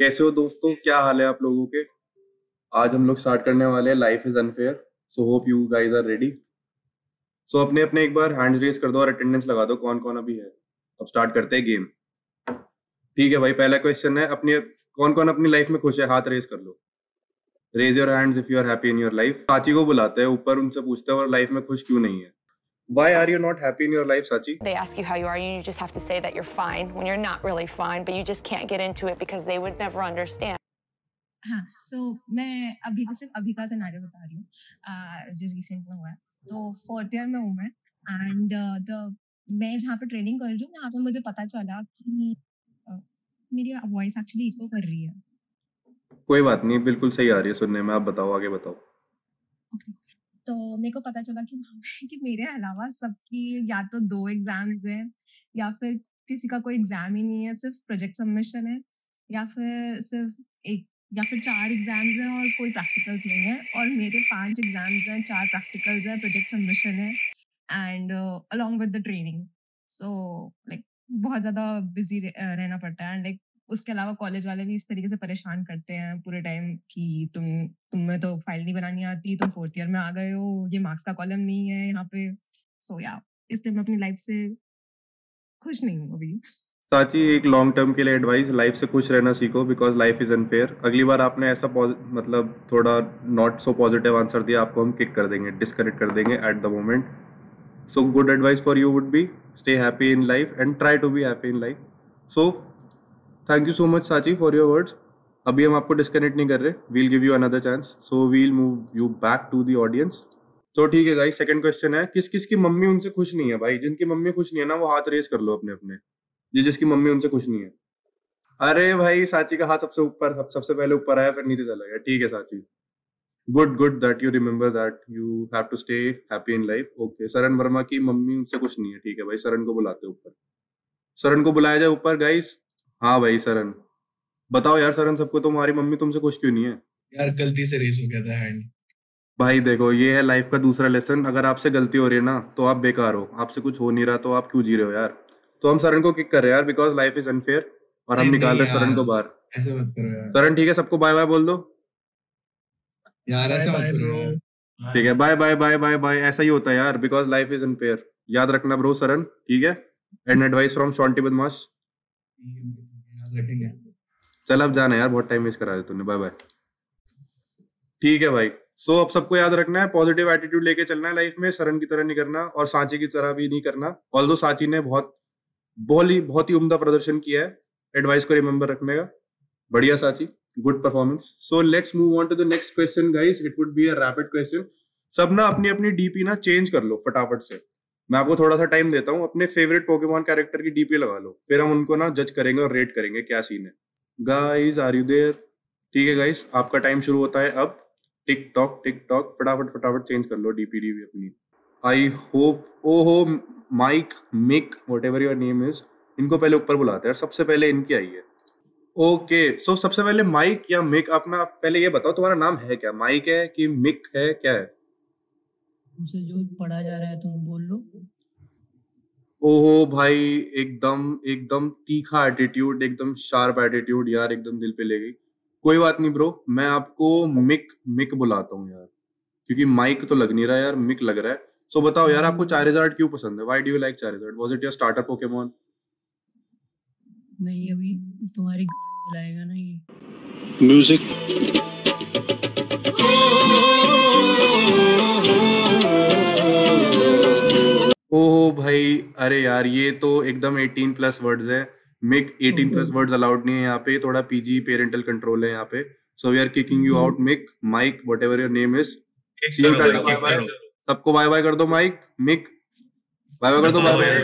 कैसे हो दोस्तों? क्या हाल है आप लोगों के? आज हम लोग स्टार्ट करने वाले हैं life is unfair so hope you guys are ready so अपने अपने एक बार हैंड्स रेस कर दो और अटेंडेंस लगा दो, कौन कौन अभी है? अब स्टार्ट करते हैं गेम ठीक है भाई, पहला क्वेश्चन है, अपनी कौन कौन अपनी लाइफ में खुश है? हाथ रेस कर लो. Raise your hands if you are happy in your life Sachi को बुलाते हैं, ऊपर उनसे पूछते हैं और लाइफ में खुश क्यों नहीं है? Why are you not happy in your life, Sachi? They ask you how you are, and you just have to say that you're fine when you're not really fine, but you just can't get into it because they would never understand. हाँ सो so मैं अभी का सिर्फ़ अभी का scenario बता रही हूँ uh, जो रिसेंट में हुआ है तो फोर्थ ईयर में हूँ मैं एंड द मैं जहाँ पे ट्रेनिंग कर रही हूँ यहाँ पे मुझे पता चला कि uh, मेरी वॉइस एक्चुअली इको कर रही है कोई बात नहीं बिल्कुल सही आ रही है सुनने में आप बताओ आगे बताओ okay. तो मेरे को पता चला कि कि मेरे अलावा सबकी या तो दो एग्ज़ाम्स हैं, या फिर किसी का कोई एग्ज़ाम ही नहीं है, सिर्फ़ प्रोजेक्ट सबमिशन है, या फिर सिर्फ़ एक, या फिर चार एग्ज़ाम्स हैं और कोई प्रैक्टिकल्स नहीं है। और मेरे पाँच एग्ज़ाम्स हैं, चार प्रैक्टिकल्स हैं प्रोजेक्ट सबमिशन है and along with the training so like बहुत ज़्यादा बिज़ी रहना पड़ता है। एंड लाइक उसके अलावा कॉलेज वाले भी इस तरीके से परेशान करते हैं पूरे टाइम कि तुम तुम्हें तो फ़ाइल नहीं बनानी आती, तुम फोर्थ ईयर में आ गए हो, ये मार्क्स का कॉलम नहीं है यहाँ पे। सो या इसलिए मैं अपनी लाइफ से खुश नहीं हूँ अभी। साची, एक लॉन्ग टर्म के लिए एडवाइस लाइफ से खुश रहना सीखो बिकॉज़ लाइफ इज़ अनफेयर अगली बार आपने ऐसा मतलब थोड़ा नॉट सो पॉजिटिव आंसर दिया, आपको हम किक कर देंगे डिस्कनेक्ट कर देंगे at the moment so good advice for you would be stay happy in life and try to be happy in life so thank you so much Sachi for your words अभी हम आपको disconnect नहीं कर रहे. We'll give you another chance so we'll move you back to the audience तो ठीक है guys second question है. किस किस की मम्मी उनसे खुश नहीं है भाई? जिनकी मम्मी खुश नहीं है ना, वो हाथ रेस कर लो अपने अपने। जी जिसकी मम्मी उनसे खुश नहीं है। अरे भाई साची का हाथ सबसे ऊपर सब सबसे पहले ऊपर आया, फिर नीचे चला गया। ठीक है Sachi good good that you remember that you have to stay happy in life okay Saran Verma की मम्मी उनसे कुछ नहीं है। ठीक है भाई सरन को बुलाते ऊपर। सरन को बुलाया जाए ऊपर गाइस हाँ भाई सरन बताओ यार सरन सबको तुम्हारी मम्मी तुमसे खुश क्यों नहीं है? यार गलती से रेस हो गया था हैंड भाई देखो ये है लाइफ का दूसरा लेसन अगर आपसे गलती हो रही है ना तो आप बेकार हो। आपसे कुछ हो नहीं रहा तो आप क्यों जी रहे हो यार? तो हम सरन को किक कर रहे हैं यार बिकॉज़ लाइफ इज़ अनफेयर और हम निकाल रहे सरन को बाहर। ऐसे मत करो यार। सरन ठीक है सबको बाय बाय बोल दो। यार ऐसे मत करो ठीक है bye bye bye bye bye ऐसा ही होता है यार बिकॉज़ लाइफ इज़ अनफेयर याद रखना ब्रो सरन ठीक है? एंड एडवाइस फ्रॉम शॉन्टी बदमाश रखेंगे चल अब जाना यार बहुत टाइम वेस्ट करा दिया तूने। बाय बाय ठीक है भाई। सो so, अब सबको याद रखना है पॉजिटिव एटीट्यूड लेके चलना है लाइफ में सरन की तरह नहीं करना और सांची की तरह भी नहीं करना। ऑल दो सांची ने बहुत बहुत ही बहुत ही उम्दा प्रदर्शन किया है एडवाइस को रिमेम्बर रखने का। बढ़िया Sachi good performance so let's move on to the next question guys it would be a rapid question सब ना अपनी अपनी डीपी ना चेंज कर लो फटाफट से। मैं आपको थोड़ा सा टाइम देता हूँ, अपने फेवरेट पोकेमोन कैरेक्टर की डीपी लगा लो, फिर हम उनको ना जज करेंगे और रेट करेंगे क्या सीन है। गाइस आर यू देयर ठीक है गाइस आपका टाइम शुरू होता है अब। टिक टॉक टिक टॉक फटाफट फटाफट चेंज कर लो डीपी डीपी अपनी आई होप ओ हो Mike Mick whatever your name is इनको पहले ऊपर बुलाते हैं सबसे पहले इनकी आई है। ओके सो सबसे पहले माइक या मिक आप अपना पहले ये बताओ, तुम्हारा नाम है क्या? माइक है कि मिक है? क्या है? तुमसे जो पढ़ा जा रहा है तुम बोल लो। ओहो भाई एकदम एकदम तीखा एटीट्यूड एकदम शार्प एटीट्यूड यार एकदम दिल पे ले गई कोई बात नहीं ब्रो मैं आपको मिक मिक बुलाता हूँ यार। क्योंकि माइक तो लग नहीं रहा यार मिक लग रहा है। सो so, बताओ यार आपको चारिजार्ड क्यों पसंद है? Why do you like Charizard was it your starter Pokemon नहीं अभी तुम्हारी गांड जलाएगा ना ये। म्यूज़िक भाई अरे यार ये तो एकदम 18 प्लस वर्ड्स है। मिक 18 प्लस वर्ड्स अलाउड नहीं है यहाँ पे थोड़ा पीजी पेरेंटल कंट्रोल है यहाँ पे। So we are kicking you out Mick Mike whatever your name is see you Tata bye bye सबको बाय बाय कर दो माइक मिक बाय बाय कर दो बाय बाय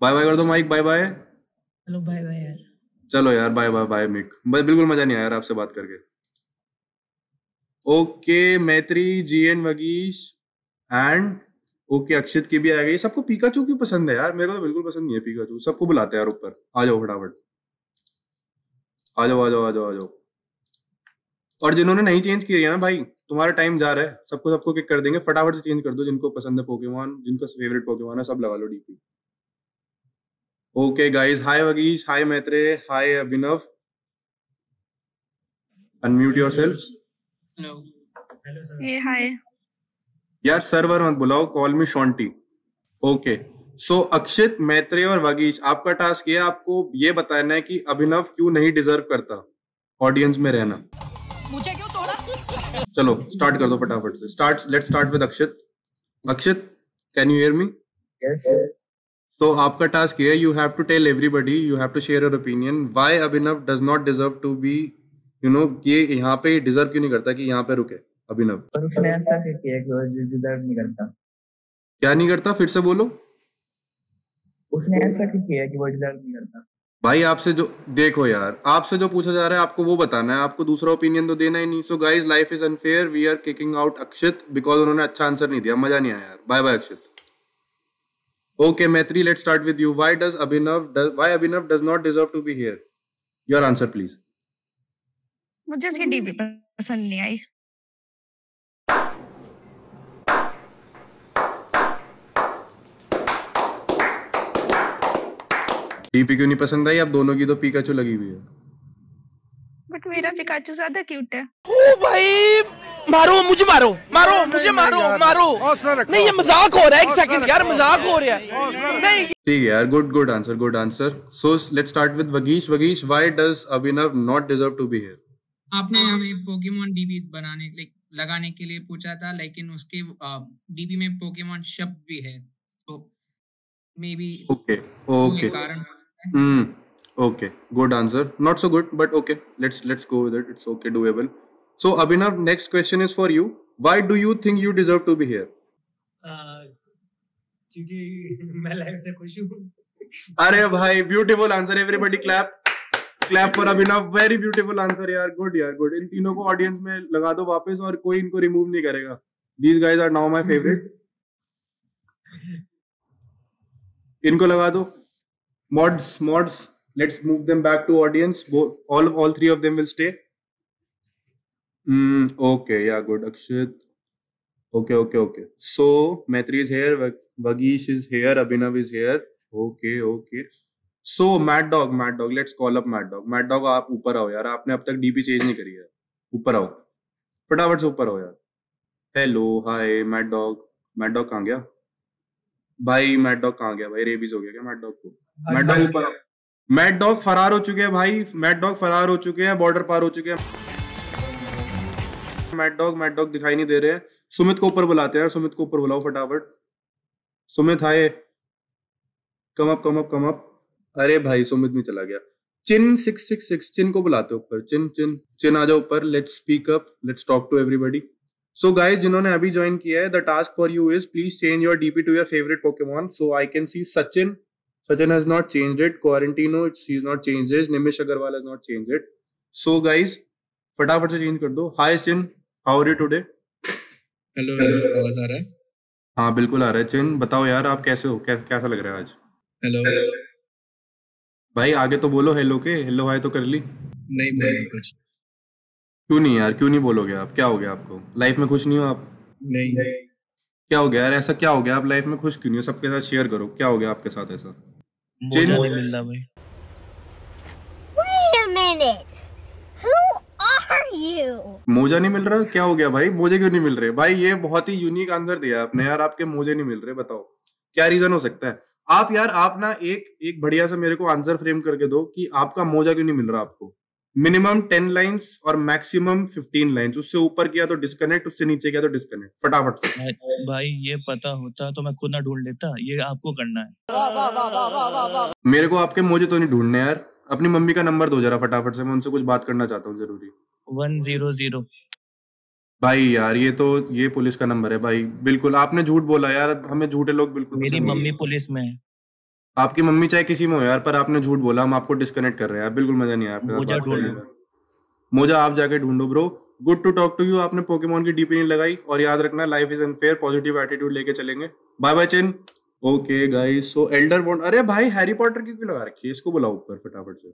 बाय बाय कर दो माइक बाय बाय चलो बाय बाय यार। चलो यार बाय बाय बाय मिक बिल्कुल मज़ा नहीं आया यार आपसे बात करके। Okay Maitri ji and Vagish and okay Akshit की भी आ गई। सबको पीकाचू क्यों पसंद है यार? मेरे को तो बिल्कुल पसंद नहीं है पीकाचू सबको बुलाते हैं यार ऊपर। आ जाओ फटाफट। आ जाओ आ जाओ आ जाओ आ जाओ। और जिन्होंने नहीं चेंज किया है ना भाई तुम्हारा टाइम जा रहा है। सबको सबको किक कर देंगे। फटाफट से चेंज कर दो जिनको पसंद है पोकेमोन जिनका फेवरेट पोकेमोन है सब लगा लो DP okay guys hi Vagish hi Maitrey hi Abhinav unmute yourselves hello hello sir Hey, hi. यार सर्वर मत बुलाओ call me Shonty okay so Akshit Maitreya और वगीश आपका टास्क ये है, आपको ये बताना है कि अभिनव क्यों नहीं डिजर्व करता? ऑडियंस में रहना। मुझे क्यों तोड़ा? चलो स्टार्ट कर दो फटाफट से। Start let's start with Akshit Akshit can you hear me so आपका टास्क ये you have to tell everybody you have to share your opinion why Abhinav does not deserve to be you know ये यहाँ पे deserve क्यों नहीं करता कि यहाँ पे रुके? अभिनव। पर उसने ऐसा क्या किया कि वो डिजर्व नहीं करता। क्या नहीं करता? फिर से बोलो। उसने ऐसा क्या किया कि वो डिजर्व नहीं करता। भाई आपसे जो देखो यार आपसे जो पूछा जा रहा है आपको वो बताना है। आपको दूसरा ओपिनियन तो देना ही नहीं। So guys life is unfair we are kicking out Akshit because उन्होंने अच्छा आंसर नहीं दिया। मज़ा नहीं आया यार। Bye bye Akshit okay Maitri let start with you why does Abhinav why Abhinav does not deserve to be here your answer please मुझे उसकी डीपी पसंद नहीं आई। डीपी क्यों नहीं पसंद आई? आप दोनों की तो पीकाचू लगी हुई है। बट मेरा पिकाचू ज़्यादा क्यूट है। ओ भाई मारो मुझे मारो मारो मुझे मारो मारो। नहीं ये मज़ाक हो रहा है एक सेकंड यार मज़ाक हो रहा है। नहीं। ठीक है यार good good answer good answer so let start with Vagish Vagish why does Abhinav not deserve to be here आपने हमें पोकेमोन डीबी बनाने लाइक लगाने के लिए पूछा था लेकिन उसके डीबी में पोकेमोन शब्द भी है। तो मे बी ओके ओके कारण हो है Hmm. Okay. Good answer. Not so good, but okay. Let's let's go with it. It's okay, doable. So Abhinav, next question is for you. Why do you think you deserve to be here? क्योंकि मैं life से खुश हूँ अरे भाई beautiful answer everybody clap clap for Abhinav very beautiful answer यार good यार good इन तीनों को ऑडियंस में लगा दो वापस और कोई इनको रिमूव नहीं करेगा these guys are now my favourite इनको लगा दो mods mods let's move them back to audience Both, all all three of them will stay mm, okay yeah good akshit okay okay okay so maitri is here vagish is here abhinav is here okay okay so mad dog mad dog let's call up mad dog mad dog आप ऊपर आओ यार आपने अब तक DP change नहीं करी है ऊपर आओ फटाफट से ऊपर आओ यार hello hi mad dog mad dog कहाँ गया भाई मैड डॉग कहाँ गया भाई रेबीज हो गया क्या मैड डॉग को मैड डॉग डॉग फरार हो चुके हैं भाई। मैड डॉग फरार हो चुके हैं बॉर्डर पार हो चुके हैं। मैड डॉग मैड डॉग दिखाई नहीं दे रहे हैं। सुमित को ऊपर बुलाते हैं। सुमित को ऊपर बुलाओ फटाफट। Sumit hi. Come up come up come up अरे भाई सुमित भी चला गया। Chin six six six Chin को बुलाते ऊपर। चिन चिन चिन आ जाओ ऊपर। Let's speak up let's talk to everybody so guys जिन्होंने अभी ज्वाइन किया है the task for you is please change your DP to your favourite Pokemon so I can see Sachin Sachin has not changed it. Quarantino, it's, he's not changed it. Nimish Agarwal has not changed it. So guys, फटाफट से change कर दो। Hi Chin how are you today hello hello आवाज़ आ रहा है? हाँ बिल्कुल आ रहा है। चिन बताओ यार आप कैसे हो? कै, कैसा लग रहा है आज? हेलो भाई आगे तो बोलो हेलो के। हेलो हाय तो कर ली। नहीं बोल कुछ क्यों नहीं यार? क्यों नहीं बोलोगे आप? क्या हो गया आपको? लाइफ में खुश नहीं हो आप? नहीं। क्या हो गया यार? ऐसा क्या हो गया? आप लाइफ में खुश क्यों नहीं हो? सबके साथ शेयर करो। क्या हो गया आपके साथ ऐसा? मोजा नहीं मिल रहा भाई। Wait a minute. Who are you? मोजा नहीं मिल रहा? क्या हो गया भाई? मोजे क्यों नहीं मिल रहे? भाई ये बहुत ही यूनिक आंसर दिया आपने यार। आपके मोजे नहीं मिल रहे बताओ। क्या रीजन हो सकता है? आप यार आप ना एक एक बढ़िया सा मेरे को आंसर फ्रेम करके दो कि आपका मोजा क्यों नहीं मिल रहा आपको? मिनिमम टेन लाइंस और मैक्सिमम फिफ्टीन लाइंस। उससे ऊपर किया तो डिस्कनेक्ट उससे नीचे किया तो डिस्कनेक्ट फटाफट से। भाई- भाई ये पता होता तो मैं खुद ना ढूंढ लेता। ये आपको करना है। मेरे को आपके मोजे तो नहीं ढूँढने यार। अपनी मम्मी का नंबर दो जरा फटाफट से मैं उनसे कुछ बात करना चाहता हूँ ज़रूरी। One zero zero. भाई यार ये तो ये पुलिस का नंबर है भाई। बिल्कुल आपने झूठ बोला यार। हमें झूठे लोग बिल्कुल मेरी मम्मी पुलिस में है। आपकी मम्मी चाहे किसी में हो यार पर आपने झूठ बोला हम आपको डिस्कनेक्ट कर रहे हैं। बिल्कुल मज़ा नहीं आया मोजा ढूंढो। मोजा आप जाके ढूंढो bro good to talk to you आपने पोकेमोन की डीपी नहीं लगाई और याद रखना life is unfair positive attitude लेके चलेंगे। Bye bye Chin okay guys so elder bond अरे भाई हैरी पॉटर की क्यों लगा रखी है? इसको बुलाओ ऊपर फटाफट से।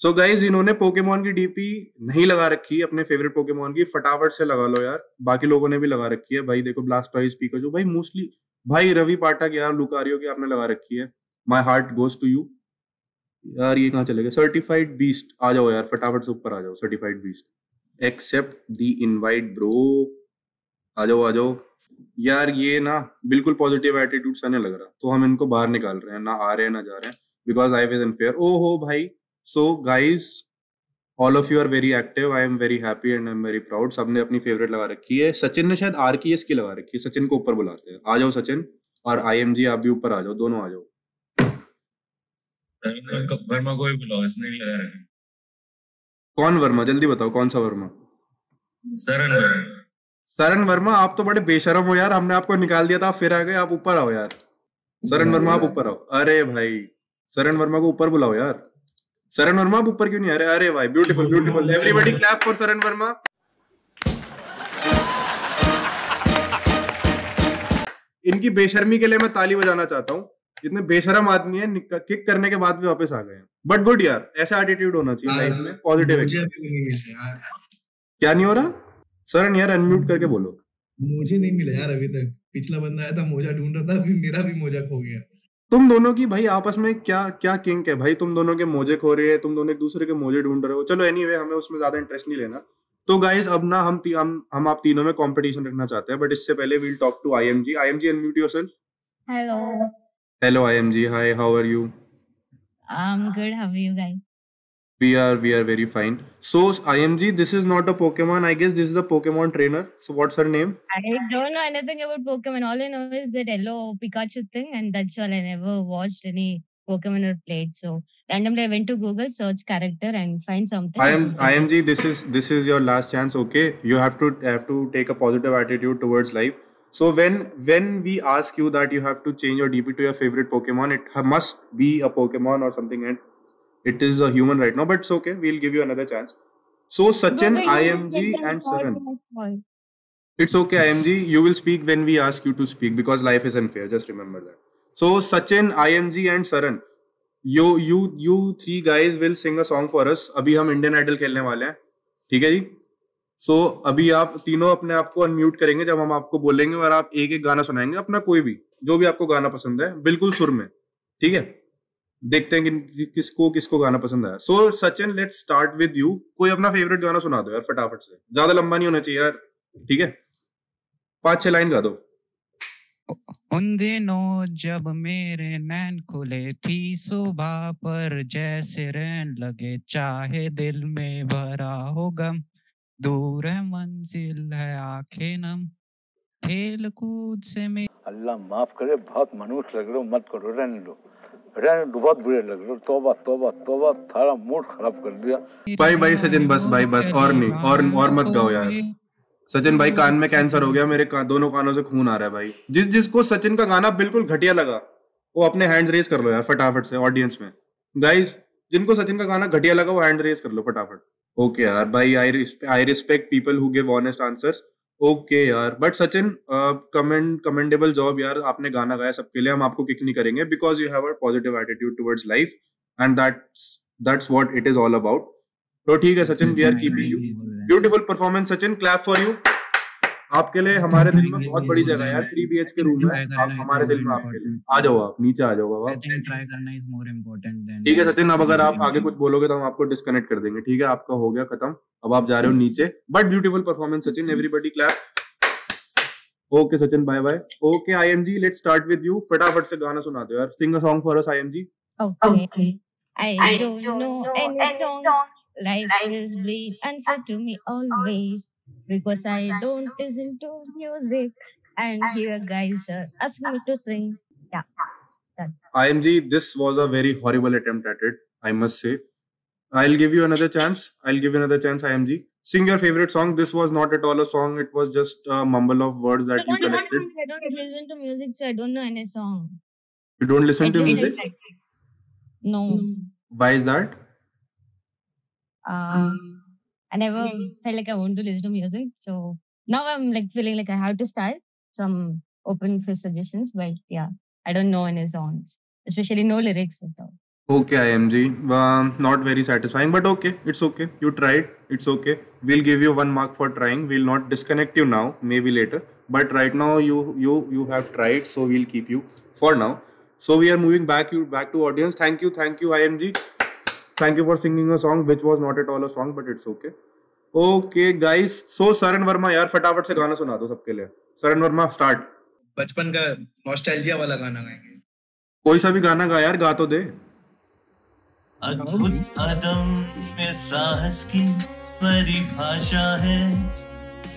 सो गाइस इन्होंने पोकेमोन की डीपी नहीं लगा रखी अपने फेवरेट पोकेमोन की। फटाफट से लगा लो यार। बाकी लोगों ने भी लगा रखी है। भाई देखो ब्लास्टॉइज पिकाचू भाई मोस्टली भाई रवि पाठक यार लुकारियो की आपने लगा रखी है। My heart goes to you यार, ये कहाँ चले गए? सर्टिफाइड बीस्ट आ जाओ यार, फटाफट से ऊपर आ जाओ certified beast accept the invite bro आ जाओ आ जाओ. यार, ये ना बिल्कुल पॉजिटिव एटीट्यूड सा नहीं लग रहा। तो हम इनको बाहर निकाल रहे हैं, ना आ रहे हैं, ना जा रहे हैं। बिकॉज़ आई इज़ अनफेयर ओ हो भाई। So guys all of you are very active I am very happy and I am very proud सबने अपनी फेवरेट लगा रखी है। सचिन ने शायद आर की इसकी लगा रखी है? सचिन को ऊपर बुलाते हैं। आ जाओ, सचिन। और आई एम जी आप भी ऊपर आ जाओ। दोनों आ जाओ। वर्मा को ही बुलाओ इसने नहीं लगा रखा कौन वर्मा? जल्दी बताओ कौन सा वर्मा? सरन वर्मा। सरन वर्मा आप तो बड़े बेशरम हो यार हमने आपको निकाल दिया था फिर आ गए आप ऊपर आओ यार। सरन वर्मा आप ऊपर आओ। अरे भाई सरन वर्मा को ऊपर बुलाओ यार। सरन वर्मा आप ऊपर क्यों नहीं आ रहे? अरे भाई beautiful beautiful everybody clap for Saran Verma. इनकी बेशर्मी के लिए मैं ताली बजाना चाहता हूँ। इतने बेशरम आदमी है किक करने के बाद भी वापस आ गए बट गुड यार ऐसा एटीट्यूड होना चाहिए लाइफ में पॉजिटिव मुझे अभी नहीं मिले यार। क्या नहीं हो रहा? सरन यार अनम्यूट करके बोलो। मुझे नहीं मिला यार अभी तक। पिछला बंदा आया था मोजा ढूंढ रहा था अभी मेरा भी मोजा खो गया। तुम दोनों की भाई आपस में क्या क्या किंक है? भाई तुम दोनों के मोजे खो रहे हैं तुम दोनों एक दूसरे के मोजे ढूंढ रहे हो। चलो एनीवे anyway, हमें उसमें ज़्यादा इंटरेस्ट नहीं लेना। तो गाइज़ अब ना हम हम हम आप तीनों में कंपटीशन रखना चाहते हैं बट इससे पहले we'll talk to IMG IMG unmute yourself Hello, IMG. Hi, how are you? I'm good. How are you guys? We are we are very fine. So IMG, this is not a Pokemon. I guess this is a Pokemon trainer. So what's her name? I don't know anything about Pokemon. All I know is that hello Pikachu thing, and that's all. I never watched any Pokemon or played. So randomly, I went to Google, search character, and find something. I am IMG. This is this is your last chance. Okay, you have to have to take a positive attitude towards life So when when we ask you that you have to change your DP to your favorite Pokemon, it must be a Pokemon or something, and it is a human right now. But it's okay. We'll give you another chance. So Sachin, IMG, and Saran. It's okay, IMG. You will speak when we ask you to speak because life is unfair. Just remember that. So Sachin, IMG, and Saran, you you you three guys will sing a song for us. अभी हम Indian idol खेलने वाले हैं ठीक है जी सो so, अभी आप तीनों अपने आप को अनम्यूट करेंगे जब हम आपको बोलेंगे और आप एक एक गाना सुनाएँगे अपना कोई भी जो भी आपको गाना पसंद है बिल्कुल सुर में ठीक है? देखते हैं कि किसको किसको गाना पसंद आया। So Sachin let start with you कोई अपना फेवरेट गाना सुना दो यार फटाफट से। ज़्यादा लंबा नहीं होना चाहिए यार ठीक है? पाँच छह लाइन गा दो। उन दिनों जब मेरे नैन खुले थी सुबह पर जैसे रैन लगे चाहे दिल में भरा हो गम दूर है मंजिल है आँखें नम खेल कूद से में अल्लाह माफ़ करे बहुत मनुष्य लग रहे हो मत करो रहने रहने दो बहुत बुरे लग रहे हो तोबा तोबा तोबा थारा मूड खराब कर दिया। भाई भाई सचिन बस भाई बस और नहीं और और मत गाओ यार। सचिन भाई कान में कैंसर हो गया मेरे का, दोनों कानों से खून आ रहा है भाई। जिस जिसको सचिन का गाना बिल्कुल घटिया लगा वो अपने हैंड्स रेस कर लो यार फटाफट से ऑडियंस में। गाइस जिनको सचिन का गाना घटिया लगा वो हैंड रेस कर लो फटाफट। ओके यार भाई I I respect people who give honest answers okay यार but Sachin comment commendable job यार आपने गाना गाया सबके लिए हम आपको किक नहीं करेंगे because you have a positive attitude towards life and that's that's what it is all about तो ठीक है Sachin we are keeping you beautiful performance Sachin clap for you आपके लिए हमारे दिल में बहुत बड़ी जगह है यार three B H K room है आप हमारे दिल में आपके लिए। आ जाओ आप नीचे आ जाओ बाबा ट्राई करना इज़ मोर इम्पोर्टेंट ठीक है सचिन अब अगर आप आगे कुछ बोलोगे तो हम आपको डिस्कनेक्ट कर देंगे ठीक है? आपका हो गया खत्म। अब आप जा रहे हो नीचे। But beautiful performance Sachin everybody clap okay Sachin bye bye okay I M G let start with you फटाफट से गाना सुना दो यार। Sing a song for us IMG Okay. I don't know any song. Life is bleed and so to me always. Because I don't listen to music. And here guys are asking me to sing. Yeah. Done. IMG, this was a very horrible attempt at it, I must say. I'll give you another chance. I'll give you another chance, IMG. Sing your favorite song. This was not at all a song, it was just a mumble of words that I you don't, collected. I don't listen to music, so I don't know any song. You don't listen I to don't music? like- No. Why is that? Um, I never felt like I want to listen to music. So now I'm like feeling like I have to start. So I'm open for suggestions. But yeah, I don't know any songs, especially no lyrics at all. Okay, IMG. Um, not very satisfying, but okay. It's okay. You tried. It's okay. We'll give you one mark for trying. We'll not disconnect you now. Maybe later. But right now, you you you have tried, so we'll keep you for now. So we are moving back you back to audience. Thank you, thank you, IMG. Thank you for singing a song which was not at all a song, but it's okay. Okay guys so Saran Verma यार फटाफट से गाना सुना दो सबके लिए। Saran Verma start बचपन का नॉस्टैल्जिया वाला गाना गाएँगे। कोई सा भी गाना गा यार गा तो दे। अद्भुत आदम में साहस की परिभाषा है।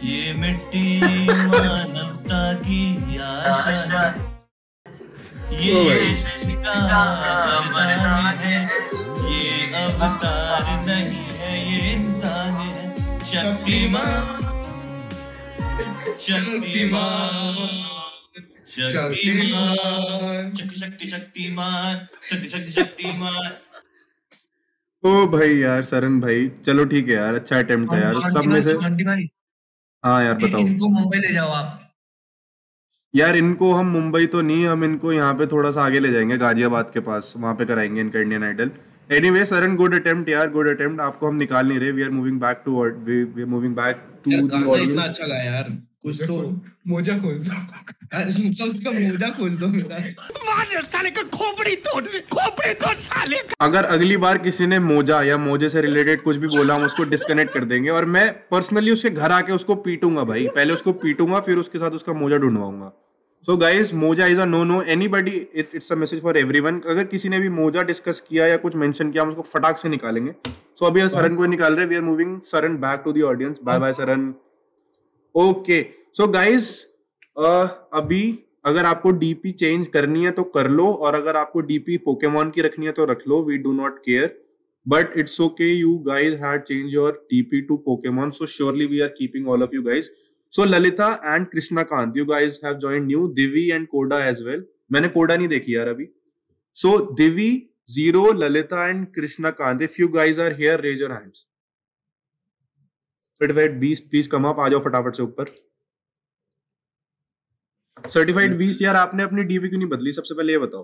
ये मिट्टी मानवता की आशा है। ये है। ये अवतार नहीं है ये इंसान है। शक्तिमान। शक्तिमान। शक्तिमान। शक्ति शक्ति शक्तिमान। शक्ति शक्ति शक्तिमान। ओ भाई यार सरन भाई। चलो ठीक है यार अच्छा अटेम्प्ट है यार। सब में से हाँ यार बताओ। इनको मुंबई ले जाओ आप। यार इनको हम मुंबई तो नहीं हम इनको यहाँ पे थोड़ा सा आगे ले जाएँगे गाजियाबाद के पास। वहाँ पे कराएँगे इनका Indian idol anyway Saran good attempt यार गुड अटेम्प्ट आपको हम निकाल नहीं रहे. We are moving back to we are moving back to the गाना इतना ऑडियंस अच्छा गाया यार. कुछ तो मोजा दो। यार मतलब उसका मोजा खोज दो मेरा। मार साले का खोपड़ी तोड़ खोपड़ी तोड़ साले का अगर अगली बार किसी ने मोजा या मोजे से रिलेटेड कुछ भी बोला हम उसको डिस्कनेक्ट कर देंगे। और मैं पर्सनली उसके घर आके उसको पीटूँगा भाई। पहले उसको पीटूँगा फिर उसके साथ उसका मोजा ढूंढवाऊँगा। सो गाइज़ मोजा is a no no anybody it's a message for everyone अगर किसी ने भी मोजा डिस्कस किया या कुछ मेंशन किया, हम उसको फटाक से निकालेंगे। सो अभी हम सरन को निकाल रहे we are moving Saran back to the audience bye bye Saran okay so guys अभी अगर आपको डीपी चेंज करनी है तो कर लो, और अगर आपको डीपी पोकेमोन की रखनी है तो रख लो। We do not care but it's okay you guys had change your DP to Pokemon so surely we are keeping all of you guys so Lalita and Krishnakant you guys have join new Divi and CODA as well मैंने कोडा नहीं देखी यार अभी। So Divi zero Lalita and Krishnakant if you guys are here raise your hands certified beast please come up आ जाओ फटाफट से ऊपर। सर्टिफाइड बीस्ट यार आपने अपनी डीपी क्यों नहीं बदली? सबसे पहले ये बताओ।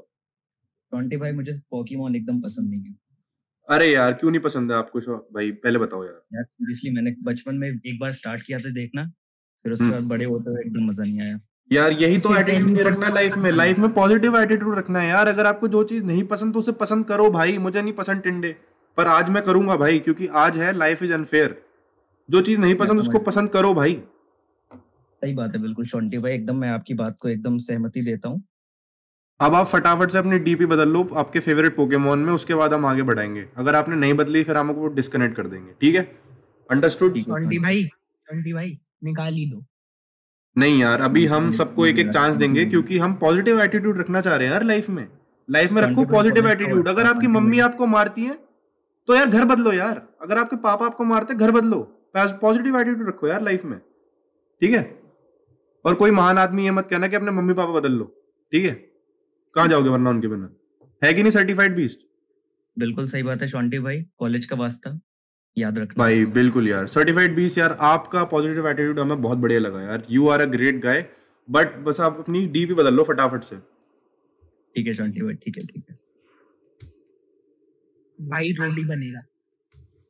ट्वेंटी भाई मुझे पोकेमोन एकदम पसंद नहीं है। अरे यार क्यों नहीं पसंद है आपको? शो भाई पहले बताओ यार। यार सीरियसली मैंने बचपन में एक बार स्टार्ट किया था देखना। फिर उसके बाद बड़े होते हुए एकदम मज़ा नहीं आया। यार यही तो एटीट्यूड नहीं रखना लाइफ में। लाइफ में पॉजिटिव एटीट्यूड रखना है यार। अगर आपको जो चीज़ नहीं पसंद तो उसे पसंद करो भाई। मुझे नहीं पसंद टिंडे। पर आज मैं करूँगा भाई क्योंकि आज है लाइफ इज़ अनफेयर जो चीज़ नहीं पसंद उसको पसंद करो भाई। सही बात है बिल्कुल। शॉन्टी भाई एकदम मैं आपकी बात को एकदम सहमति देता हूँ। अब आप फटाफट से अपनी डीपी बदल लो आपके फेवरेट पोकेमोन में। उसके बाद हम आगे बढ़ाएँगे। अगर आपने नहीं बदली फिर हम आपको डिस्कनेक्ट कर देंगे। ठीक है? अंडरस्टूड भाई ट्वेंटी भाई। निकाल ही दो। नहीं यार अभी हम सबको एक एक चांस देंगे क्योंकि हम पॉजिटिव एटीट्यूड रखना चाह रहे हैं यार लाइफ में। लाइफ में रखो पॉजिटिव एटीट्यूड अगर आपकी मम्मी आपको मारती है तो यार घर बदलो यार। अगर आपके पापा आपको मारते घर बदलो। पॉजिटिव एटीट्यूड रखो यार लाइफ में। ठीक है? और कोई महान आदमी ये मत कहना कि अपने मम्मी पापा बदल लो। ठीक है? कहाँ जाओगे वरना उनके बिना? है कि नहीं सर्टिफाइड बीस्ट बिल्कुल सही बात है शॉन्टी भाई कॉलेज का वास्ता। याद रखना। भाई बिल्कुल यार। सर्टिफाइड बीस यार आपका पॉजिटिव एटीट्यूड हमें बहुत बढ़िया लगा यार। You are a great guy but बस आप अपनी डी भी बदल लो फटाफट से। ठीक है शॉन्टी भाई ठीक है ठीक है। भाई रोडी बनेगा।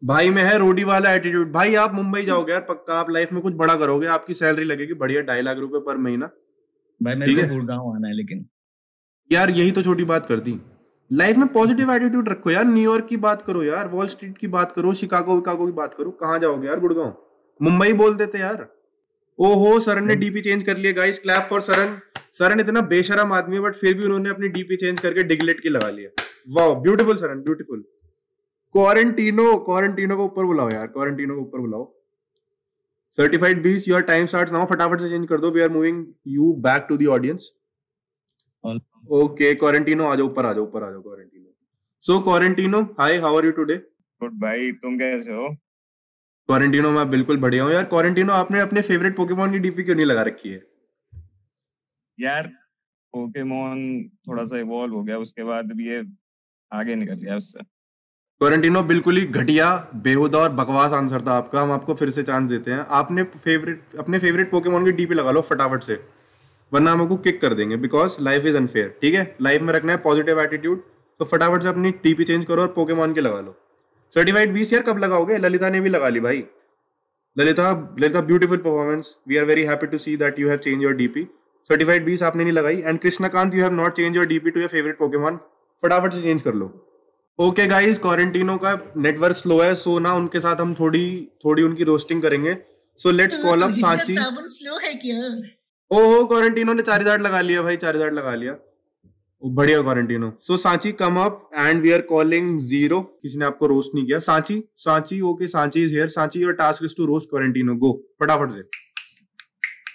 भाई में है रोडी वाला एटीट्यूड भाई आप मुंबई जाओगे यार पक्का आप लाइफ में कुछ बड़ा करोगे आपकी सैलरी लगेगी बढ़िया ढाई लाख रुपए पर महीना। भाई मेरे को गुड़गांव आना है लेकिन। यार यही तो छोटी बात कर दी। लाइफ में पॉजिटिव एटीट्यूड रखो यार। न्यूयॉर्क की बात करो यार वॉल स्ट्रीट की बात करो शिकागो विकागो की बात करो, कहाँ जाओगे यार? गुड़गांव। मुंबई बोल देते यार। ओहो सरन ने डीपी चेंज कर लिया guys clap for Saran Saran इतना बेशरम आदमी है बट फिर भी उन्होंने अपनी डीपी चेंज करके डिगलेट की लगा लिया। वाह ब्यूटीफुल सरन ब्यूटीफुल क्वारंटीनो क्वारंटीनो को ऊपर बुलाओ यार क्वारंटीनो को ऊपर बुलाओ। सर्टिफाइड बीस योर टाइम स्टार्ट्स नाउ फटाफट से चेंज कर दो। We are moving you back to the audience okay Quarantino आ जाओ ऊपर आ जाओ ऊपर आ जाओ Quarantino so Quarantino hi how are you today good भाई तुम कैसे हो? क्वारंटीनो मैं बिल्कुल बढ़िया हूँ। यार क्वारंटीनो आपने अपने फेवरेट पोकेमोन की डीपी क्यों नहीं लगा रखी है? यार पोकेमोन थोड़ा सा इवॉल्व हो गया उसके बाद भी ये आगे निकल गया उससे। क्वारंटीनो बिल्कुल ही घटिया बेहुदा और बकवास आंसर था आपका। हम आपको फिर से चांस देते हैं। आपने फेवरेट अपने फेवरेट पोकेमोन की डीपी लगा लो फटाफट से। वरना हम आपको किक कर देंगे बिकॉज़ लाइफ इज़ अनफेयर ठीक है? लाइफ में रखना है पॉजिटिव एटीट्यूड तो फटाफट से अपनी टीपी चेंज करो और पोकेमोन की लगा लो। सर्टिफाइड बीस यार कब लगाओगे? ललिता ने भी लगा ली भाई। Lalita Lalita beautiful performance we are very happy to see that you have change your DP certified beast आपने नहीं लगाई and Krishnakant you have not change your DP to your favourite Pokemon फटाफट से चेंज कर लो। Okay guys क्वारंटीनो का network slow है सो ना उनके साथ हम थोड़ी थोड़ी उनकी रोस्टिंग करेंगे। So let's call up Sanchi slow है क्या? ओहो क्वारंटीनो ने चार हज़ार लगा लिया भाई चार हज़ार लगा लिया। बढ़िया Quarantino so Sanchi come up and we are calling zero किसी ने आपको रोस्ट नहीं किया। Sanchi Sanchi okay Sanchi is here Sanchi your task is to roast Quarantino go फटाफट से।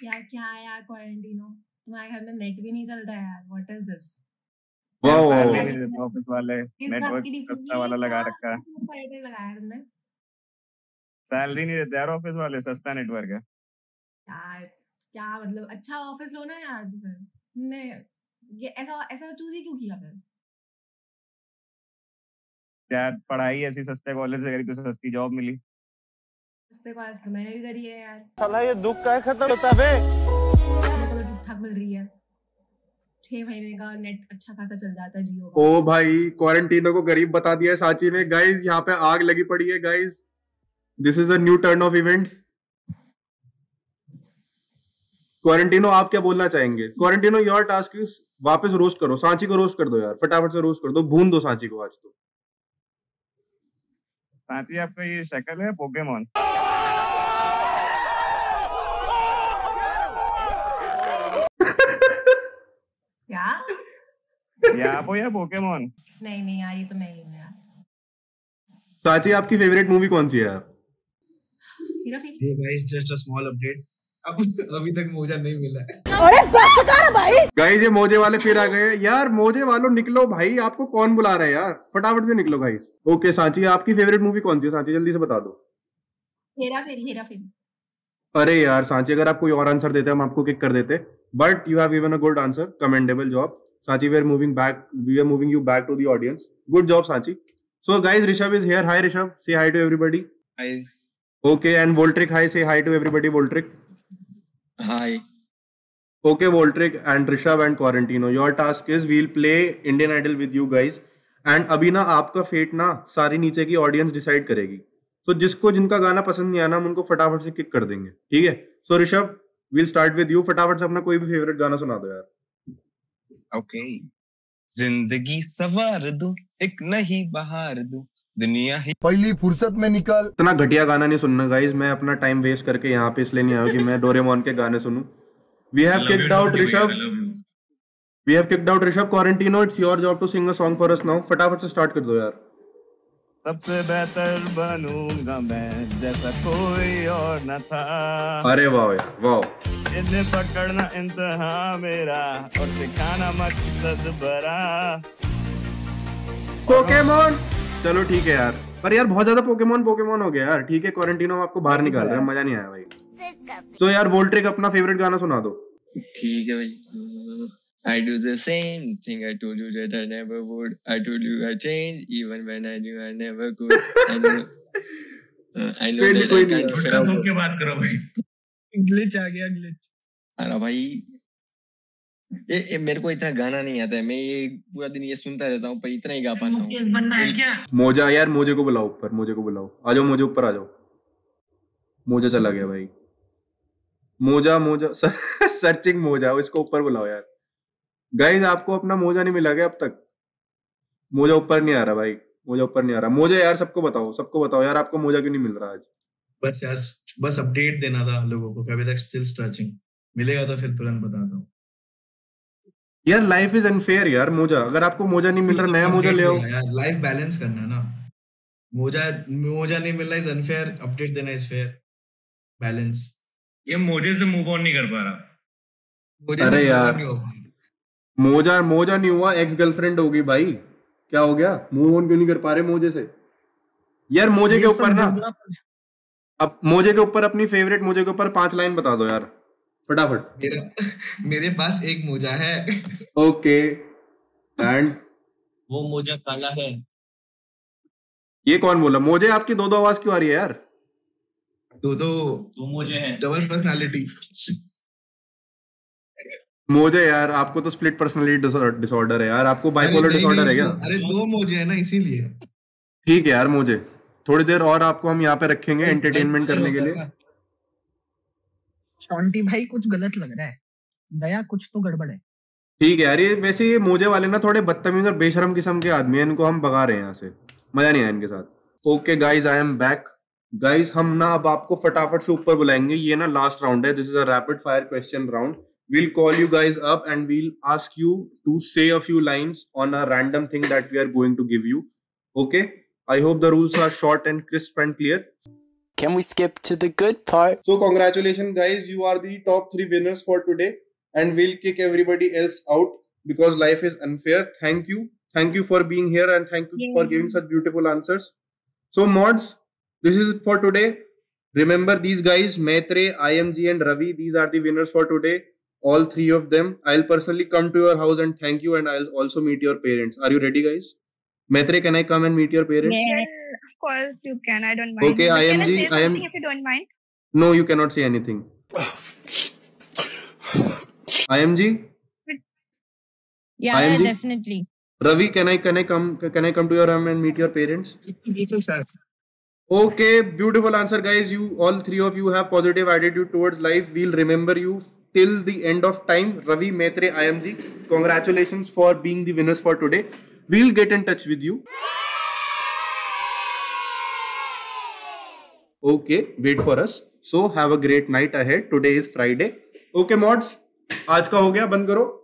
यार क्या यार क्वारंटीनो तुम्हारे घर में नेट भी नहीं चलता यार। What is this wow office वाले नेटवर्क सस्ता वाला लगा रखा है। लगाया तुमने? सैलरी नहीं देते यार ऑफ़िस वाले सस्ता नेटवर्क है। यार क्या मतलब अच्छा ऑफ़िस लो ना यार तो फिर? तुमने ये ऐसा ऐसा चूज़ ही क्यों किया फिर? यार पढ़ाई ऐसी सस्ते कॉलेज से करी तो सस्ती जॉब मिली। सस्ते कॉलेज तो मैंने भी करी है यार। साला ये दुख का खत्म होता बे तो ठीक ठाक मिल रही है। छह महीने का नेट अच्छा खासा चल जाता है जियो का। ओ भाई क्वारंटीनो को गरीब बता दिया है सांची ने। गाइस यहाँ पे आग लगी पड़ी है guys this is a new turn of events Quarantino आप क्या बोलना चाहेंगे? क्वारंटीनो योर टास्क इज़ वापस रोस्ट करो सांची को रोस्ट कर दो यार फटाफट से रोस्ट कर दो भून दो सांची को आज तो। सांची आपका ये शक्ल है पोकेमोन क्या? ये आप हो या पोकेमोन नहीं नहीं यार ये तो मैं ही हूँ यार। सांची आपकी फेवरेट मूवी कौन सी है यार? Hey guys, just a small update. अब अभी तक मोजा नहीं मिला है। अरे भाई। गाइस ये मोजे वाले फिर आ गए। यार मोजे वालों निकलो भाई। आपको कौन बुला रहा है यार? फटाफट से निकलो गाइस ओके सांची आपकी फेवरेट मूवी कौन सी है? सांची जल्दी से बता दो। हेरा फेरी हेरा फेरी। अरे यार सांची अगर आप कोई और आंसर देते हम आपको किक कर देते। But you have given a good answer commendable job Sanchi we are moving back we are moving you back to the audience good job Sanchi. So guys Rishabh is here hi Rishabh say hi to everybody guys. Okay and Voltric hi say hi to everybody Voltric hi. Okay, Voltric and Rishabh and Quarantino. Your task is we'll play Indian Idol with you guys. And अभी ना आपका fate ना सारी नीचे की audience decide करेगी। तो जिसको जिनका गाना पसंद नहीं आना हम उनको फटाफट से किक कर देंगे। ठीक है? So Rishabh will start with you फटाफट से अपना कोई भी फेवरेट गाना सुना दो यार। Okay. ज़िंदगी सवार दूँ एक नहीं बहार दूँ। दुनिया ही पहली फुर्सत में निकल। इतना घटिया गाना नहीं सुनना गाइस मैं अपना टाइम वेस्ट करके यहाँ पे इसलिए नहीं आया कि मैं डोरेमोन के गाने सुनूं। We have kicked out Rishabh we have kicked out Rishabh Quarantino it's your job to sing a song for us now फटाफट से स्टार्ट कर दो यार। सबसे बेहतर बनूँगा मैं जैसा कोई और न था। अरे वाह यार वाह। इन्हें पकड़ना इंतहा मेरा और सिखाना मकसद बरा। पोकेमोन चलो ठीक है यार। पर यार बहुत ज़्यादा पोकेमोन पोकेमोन हो गया यार। ठीक है क्वारंटीनो में आपको बाहर निकाल रहे हैं मज़ा नहीं आया भाई। तो यार वोल्ट्रिक अपना फेवरेट गाना सुना दो। ठीक है भाई। I do the same thing I told you that I never would. I told you I changed even when I knew I never could. I know, uh, I know that I can't बात करो भाई। Glitch आ गया glitch अरे भाई ये, ये मेरे को इतना गाना नहीं आता है। मैं ये पूरा दिन ये सुनता रहता हूँ पर इतना ही गा पाता हूँ। बनना है क्या? मोजा यार मोजे को बुलाओ ऊपर मोजे को बुलाओ। आ जाओ मोजे ऊपर आ जाओ। मोजा चला गया भाई। मोजा मोजा सर्चिंग मोजा इसको ऊपर बुलाओ यार। गाइस आपको अपना मोजा नहीं मिला गया अब तक? मोजा ऊपर नहीं आ रहा भाई मोजा ऊपर नहीं आ रहा। मोजा यार सबको बताओ सबको बताओ यार आपको मोजा क्यों नहीं मिल रहा आज? बस यार बस अपडेट देना था लोगों को कि अभी तक स्टिल सर्चिंग मिलेगा तो फिर तुरंत बताता हूँ। यार लाइफ इज़ अनफेयर यार मोजा। अगर आपको मोजा नहीं मिल रहा नया मोजा ले आओ। यार? लाइफ बैलेंस करना ना। मोजा मोजा नहीं मिलना इज़ अनफेयर अपडेट देना इज़ फेयर बैलेंस ये मोजे से मूव ऑन नहीं कर पा रहा। मुझे अरे यार। हो। मोजा मोजा नहीं हुआ एक्स गर्लफ्रेंड होगी भाई। क्या हो गया? मूव ऑन क्यों नहीं कर पा रहे मोजे से? यार मोजे के ऊपर ना अब मोजे के ऊपर अपनी फेवरेट मोजे के ऊपर पाँच लाइन बता दो यार। फटाफट। मेरा मेरे पास एक मोजा है। ओके। एंड वो मोजा काला है। ये कौन बोला? मोजे आपकी दो दो आवाज़ क्यों आ रही है यार? दो दो तो मुझे है। डबल पर्सनालिटी मोजे यार आपको तो स्प्लिट पर्सनालिटी डिसऑर्डर है यार। आपको बाइपोलर डिसऑर्डर है क्या? अरे दो मोजे है ना इसीलिए। ठीक है यार मोजे। थोड़ी देर और आपको हम यहाँ पे रखेंगे एंटरटेनमेंट करने के लिए। शॉन्टी भाई कुछ गलत लग रहा है। दया, कुछ तो गड़बड़ है। ठीक है यार, ये वैसे ये मोजे वाले ना थोड़े बदतमीज और बेशरम किस्म के आदमी हैं, इनको हम भगा रहे हैं यहाँ से। मज़ा नहीं आया इनके साथ। Okay guys I am back guys हम ना अब आपको फटाफट से ऊपर बुलाएँगे। ये ना लास्ट राउंड है। This is a rapid fire question round we'll call you guys up and we'll ask you to say a few lines on a random thing that we are going to give you. Okay? I hope the rules are short and crisp and clear. Can we skip to the good part? so congratulations guys. You are the top 3 winners for today and we'll kick everybody else out because life is unfair. Thank you. Thank you for being here and thank you for giving such beautiful answers. So mods this is it for today. Remember these guys maitre img and ravi. These are the winners for today all three of them. I'll personally come to your house and thank you and i'll also meet your parents. Are you ready guys? Maitre can i come and meet your parents? Yeah, of course you can. I don't mind. Okay, but IMG. Can I say something if you don't mind? No, you cannot say anything. IMG. Yeah, IMG? yeah, definitely. Ravi, can I can I come can I come to your home and meet your parents? Okay, beautiful answer, guys. You all three of you have positive attitude towards life. We'll remember you till the end of time. Ravi Maitre IMG, congratulations for being the winners for today. We'll get in touch with you. Okay wait for us so have a great night ahead today is Friday okay mods आज का हो गया, बंद करो।